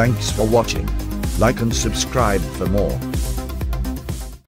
Thanks for watching. Like and subscribe for more.